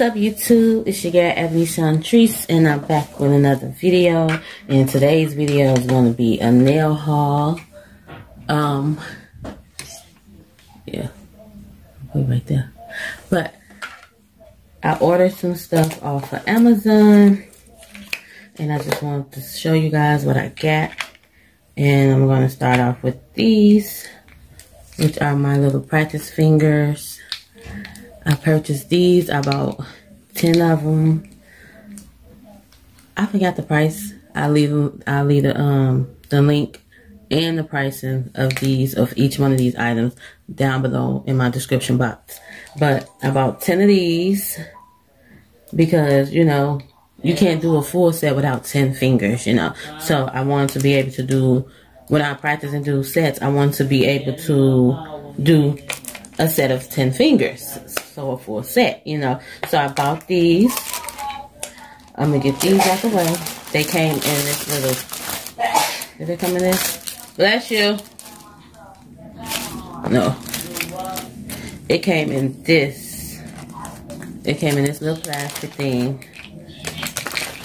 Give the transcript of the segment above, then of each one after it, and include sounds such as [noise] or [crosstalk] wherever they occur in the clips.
What's up YouTube? It's your girl Ebony Shawntrice and I'm back with another video. And today's video is going to be a nail haul. Um, yeah, right there. But I ordered some stuff off of Amazon. And I just wanted to show you guys what I got. And I'm going to start off with these. Which are my little practice fingers. I purchased these. I bought 10 of them. I forgot the price. I'll leave, I'll leave the, um, the link and the pricing of these, of each one of these items down below in my description box. But I bought 10 of these because, you know, you can't do a full set without 10 fingers, you know. So I wanted to be able to do, when I practice and do sets, I want to be able to do a set of 10 fingers. So a full set, you know. So I bought these. I'm going to get these out the way. They came in this little, did they come in this? Bless you. No. It came in this. It came in this little plastic thing.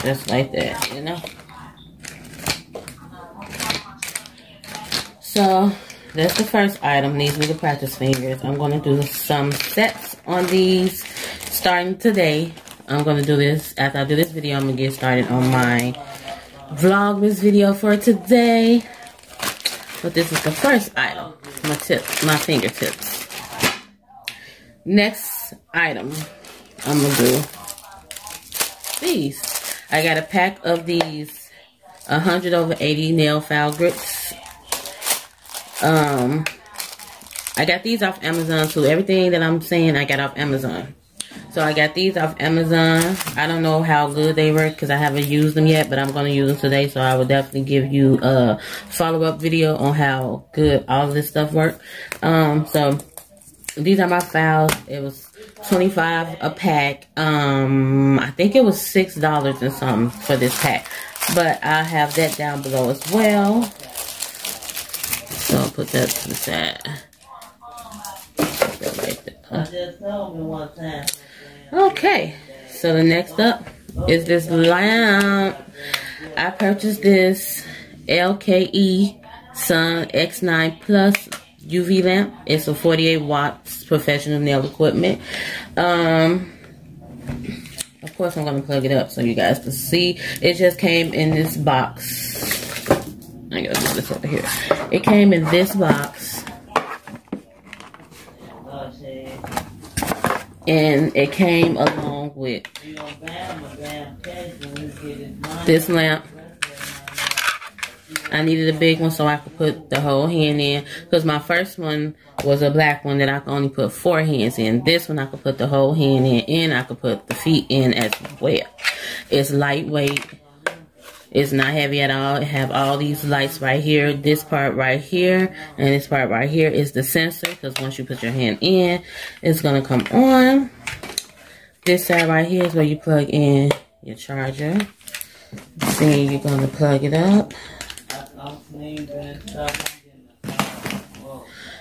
Just like that, you know. So, that's the first item. These are the practice fingers. I'm going to do some sets on these starting today. I'm going to do this. After I do this video, I'm going to get started on my Vlogmas video for today. But this is the first item. My tips, my fingertips. Next item, I'm going to do these. I got a pack of these 100 over 80 nail file grips. Um, I got these off Amazon too. Everything that I'm saying, I got off Amazon. So I got these off Amazon. I don't know how good they work because I haven't used them yet, but I'm going to use them today. So I will definitely give you a follow-up video on how good all this stuff works. Um, so these are my files. It was 25 a pack. Um, I think it was $6 and something for this pack. But I have that down below as well. So I'll put that to the side. Okay, so the next up is this lamp. I purchased this LKE Sun X9 Plus UV lamp. It's a 48 watts professional nail equipment. Um, of course, I'm going to plug it up so you guys can see. It just came in this box. I gotta do this over here. It came in this box. And it came along with this lamp. I needed a big one so I could put the whole hand in. Because my first one was a black one that I could only put four hands in. This one I could put the whole hand in. And I could put the feet in as well. It's lightweight. It's not heavy at all. It have all these lights right here. This part right here and this part right here is the sensor because once you put your hand in, it's going to come on. This side right here is where you plug in your charger. Then you're going to plug it up.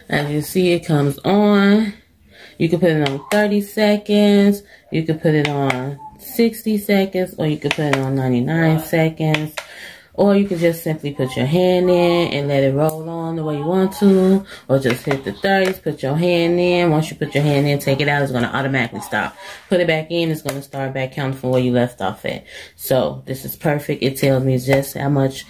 As you see, it comes on. You can put it on 30 seconds. You can put it on 60 seconds or you could put it on 99 seconds or you could just simply put your hand in and let it roll on the way you want to or just hit the 30s put your hand in. Once you put your hand in take it out it's going to automatically stop. Put it back in it's going to start back counting from where you left off at. So this is perfect. It tells me just how much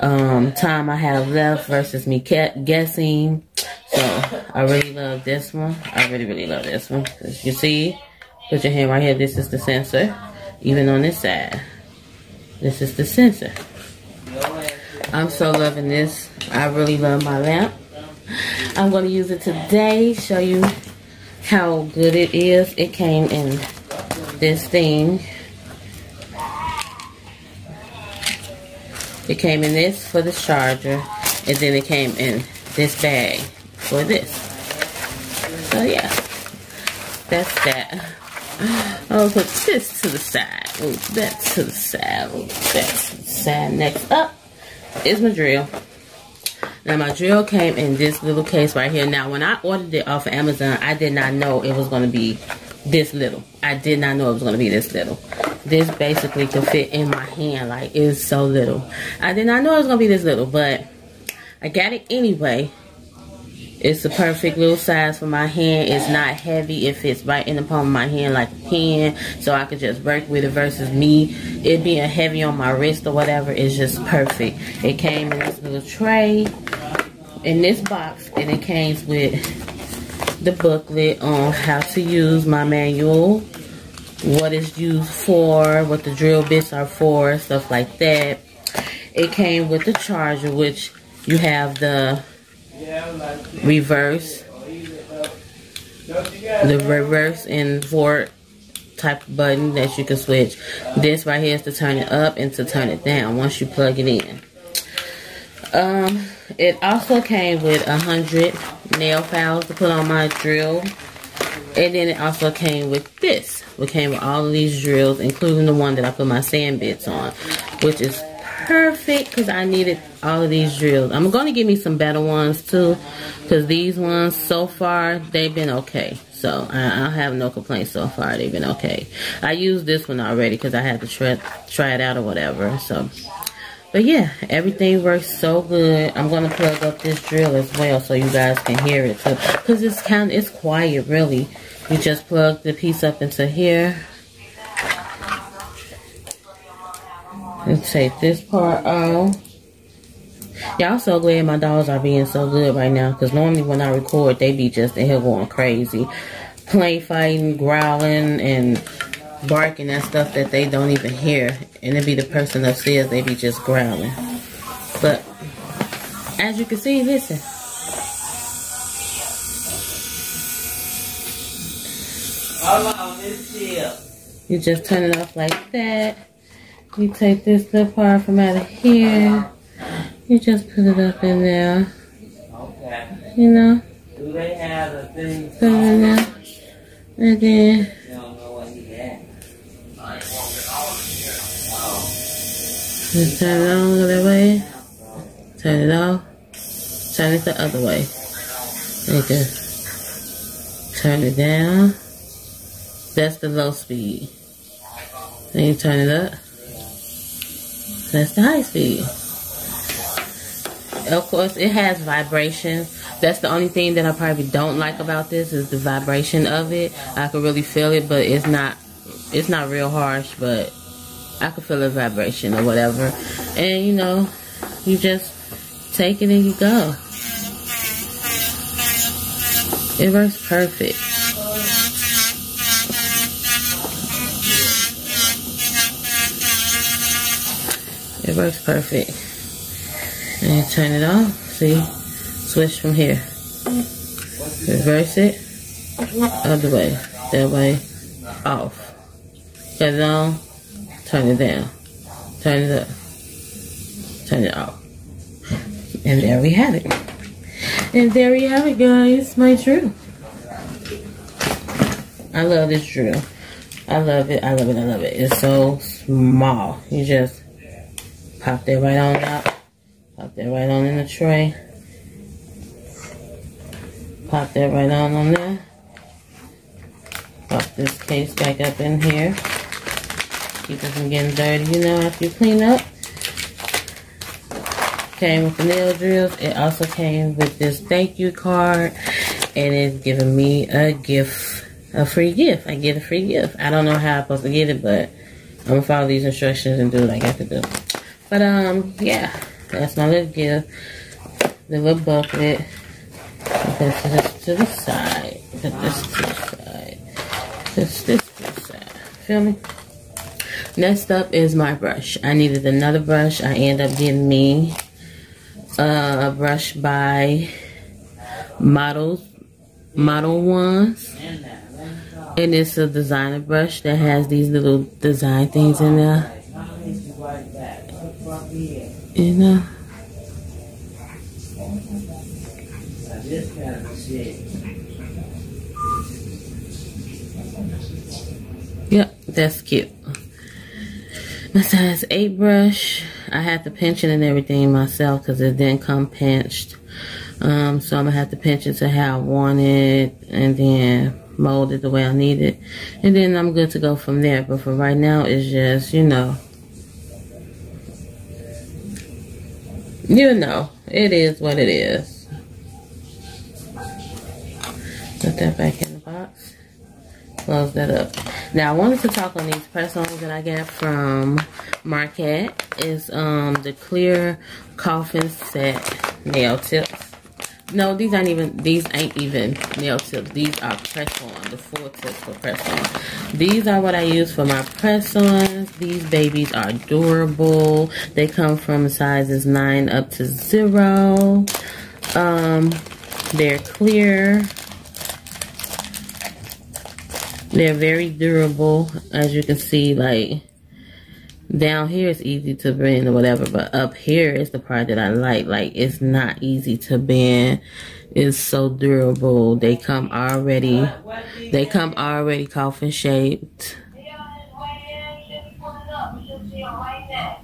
um, time I have left versus me guessing. So I really love this one. I really really love this one. Because you see Put your hand right here. This is the sensor. Even on this side. This is the sensor. I'm so loving this. I really love my lamp. I'm going to use it today. Show you how good it is. It came in this thing. It came in this for the charger. And then it came in this bag for this. So yeah. That's that. I'll put this to the side. Move that to the side. Move that to the side. Next up is my drill. Now my drill came in this little case right here. Now when I ordered it off of Amazon, I did not know it was going to be this little. I did not know it was going to be this little. This basically could fit in my hand. Like, it's so little. I did not know it was going to be this little, but I got it anyway. It's the perfect little size for my hand. It's not heavy. It fits right in the palm of my hand like a pen. So I could just work with it versus me. It being heavy on my wrist or whatever is just perfect. It came in this little tray in this box and it came with the booklet on how to use my manual what it's used for what the drill bits are for stuff like that it came with the charger which you have the reverse the reverse and forward type button that you can switch this right here is to turn it up and to turn it down once you plug it in um it also came with a hundred nail files to put on my drill. And then it also came with this. It came with all of these drills, including the one that I put my sand bits on. Which is perfect because I needed all of these drills. I'm going to give me some better ones too. Because these ones, so far, they've been okay. So, I, I have no complaints so far. They've been okay. I used this one already because I had to try, try it out or whatever. So, but yeah, everything works so good. I'm going to plug up this drill as well so you guys can hear it too. Because it's kind of, it's quiet really. You just plug the piece up into here. And take this part off. Y'all so glad my dogs are being so good right now. Because normally when I record, they be just in here going crazy. Play fighting, growling, and barking at stuff that they don't even hear. And it be the person upstairs, they be just growling. But, as you can see, listen. You just turn it off like that. You take this little part from out of here. You just put it up in there. Okay. You know? Do they have a thing? Put it in there. And then Just turn it on the way. Turn it off. Turn it the other way. You can turn it down. That's the low speed. Then you turn it up. That's the high speed. Of course, it has vibration. That's the only thing that I probably don't like about this is the vibration of it. I can really feel it, but it's not it's not real harsh, but I can feel a vibration or whatever. And you know, you just take it and you go. It works perfect. It works perfect. And turn it off. See? Switch from here. Reverse it. Other way. That way. Off. Cut it on turn it down, turn it up, turn it off. And there we have it. And there we have it, guys. My drill. I love this drill. I love it. I love it. I love it. It's so small. You just pop that right on out. Pop that right on in the tray. Pop that right on on there. Pop this case back up in here keep it from getting dirty, you know, after you clean up. Came with the nail drills. It also came with this thank you card. And it's giving me a gift, a free gift. I get a free gift. I don't know how I'm supposed to get it, but I'm going to follow these instructions and do what I got to do. But, um, yeah. That's my little gift. The little bucket. Put this to the side. Put this to the side. This, this to the side. Feel me? Next up is my brush. I needed another brush. I end up getting me uh, a brush by Models, Modelones. And it's a designer brush that has these little design things in there. Know? Yep, that's cute size 8 brush. I had to pinch it and everything myself because it didn't come pinched. Um, so I'm going to have to pinch it to how I want it and then mold it the way I need it. And then I'm good to go from there. But for right now, it's just, you know. You know, it is what it is. Put that back in the box. Close that up. Now, I wanted to talk on these press-ons that I got from Makartt. Is um the clear coffin set nail tips. No, these aren't even, these ain't even nail tips. These are press-on, the full tips for press-on. These are what I use for my press-ons. These babies are durable. They come from sizes 9 up to 0. Um, they're clear. They're very durable. As you can see, like, down here it's easy to bend or whatever but up here is the part that i like. Like it's not easy to bend. It's so durable. They come already they come already coffin shaped.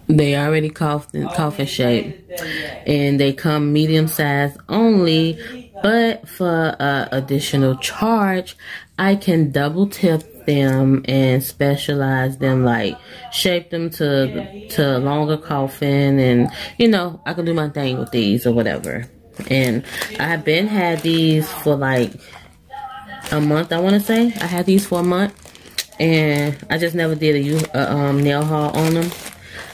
They already coffin coffin shaped. And they come medium size only but for uh, additional charge i can double tip them and specialize them, like shape them to to longer coffin, and you know I can do my thing with these or whatever. And I've been had these for like a month. I want to say I had these for a month, and I just never did a, a um, nail haul on them.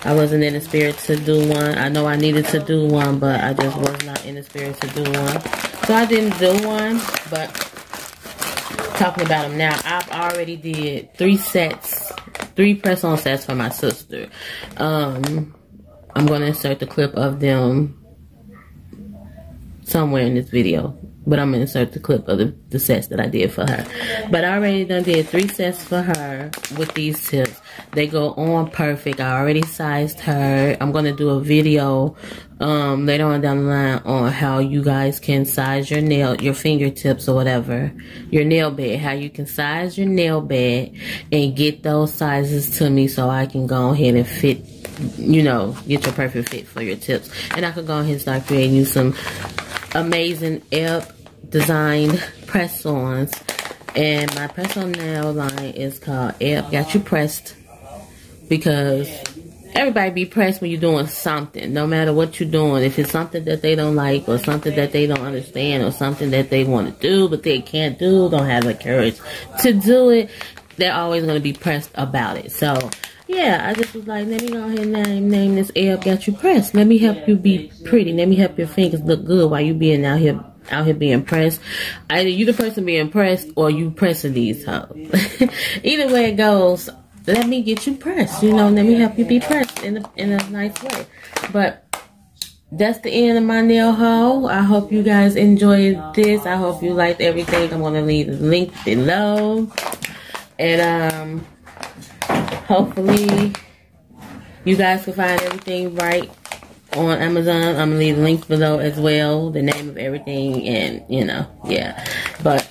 I wasn't in the spirit to do one. I know I needed to do one, but I just was not in the spirit to do one. So I didn't do one, but talking about them now. I've already did three sets, three press-on sets for my sister. Um, I'm going to insert the clip of them somewhere in this video. But I'm to insert the clip of the, the sets that I did for her. But I already done did three sets for her with these tips. They go on perfect. I already sized her. I'm to do a video um, later on down the line on how you guys can size your nail, your fingertips or whatever, your nail bed, how you can size your nail bed and get those sizes to me so I can go ahead and fit, you know, get your perfect fit for your tips. And I can go ahead and start creating you some amazing Ebb designed press-ons. And my press-on nail line is called Ebb Got You Pressed because everybody be pressed when you're doing something, no matter what you're doing. If it's something that they don't like or something that they don't understand or something that they want to do but they can't do, don't have the courage to do it, they're always going to be pressed about it. So, yeah, I just was like, let me go ahead and name, name this Ebb Got You Pressed. Let me help you be pretty. Let me help your fingers look good while you being out here out here being pressed. Either you the person being pressed or you pressing these hoes. [laughs] Either way it goes, let me get you pressed. You know, let me help you be pressed in a, in a nice way. But that's the end of my nail haul. I hope you guys enjoyed this. I hope you liked everything. I'm going to leave the link below. And um, hopefully you guys can find everything right on Amazon. I'm to leave the link below as well. The name of everything and, you know, yeah. But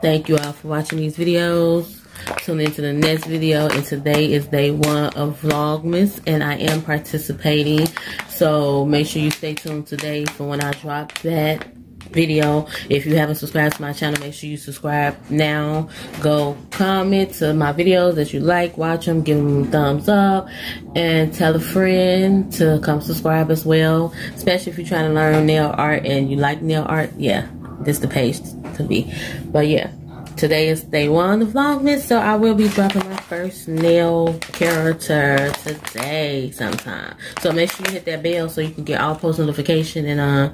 thank you all for watching these videos tune into the next video and today is day one of vlogmas and i am participating so make sure you stay tuned today for when i drop that video. If you haven't subscribed to my channel make sure you subscribe now. Go comment to my videos that you like watch them give them thumbs up and tell a friend to come subscribe as well. Especially if you're trying to learn nail art and you like nail art yeah this the page to be. But yeah today is day one of Vlogmas, so I will be dropping my first nail character today sometime. So make sure you hit that bell so you can get all post notification and uh